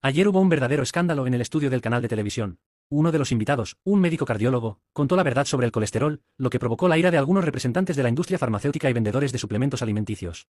Ayer hubo un verdadero escándalo en el estudio del canal de televisión. Uno de los invitados, un médico cardiólogo, contó la verdad sobre el colesterol, lo que provocó la ira de algunos representantes de la industria farmacéutica y vendedores de suplementos alimenticios.